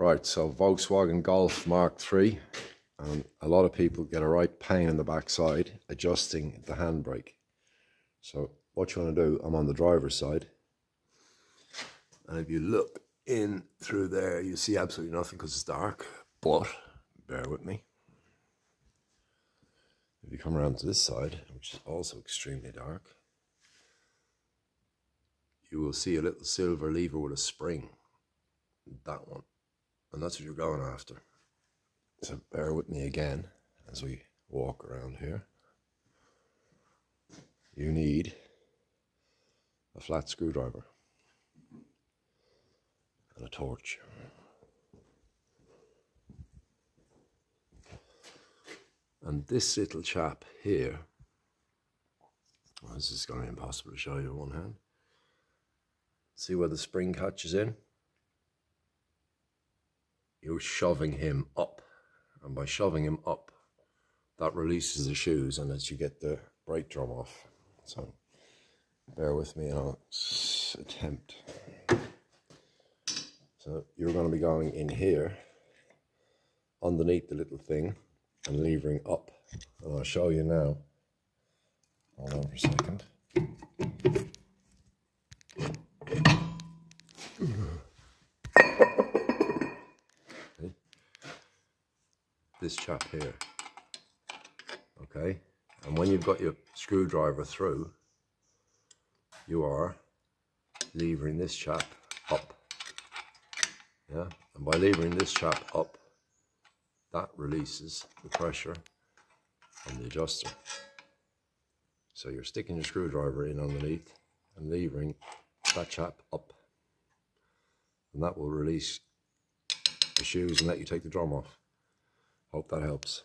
Right, so Volkswagen Golf Mark III, and um, a lot of people get a right pain in the backside adjusting the handbrake. So what you want to do, I'm on the driver's side, and if you look in through there, you see absolutely nothing because it's dark, but bear with me. If you come around to this side, which is also extremely dark, you will see a little silver lever with a spring. That one and that's what you're going after. So bear with me again as we walk around here. You need a flat screwdriver and a torch. And this little chap here, well, this is going to be impossible to show you in one hand. See where the spring catches in? You're shoving him up. And by shoving him up, that releases the shoes and lets you get the brake drum off. So bear with me and I'll attempt. So you're going to be going in here underneath the little thing and levering up. And I'll show you now. Hold on for a second. This chap here. Okay, and when you've got your screwdriver through, you are levering this chap up. Yeah, and by levering this chap up, that releases the pressure on the adjuster. So you're sticking your screwdriver in underneath and levering that chap up. And that will release the shoes and let you take the drum off. Hope that helps.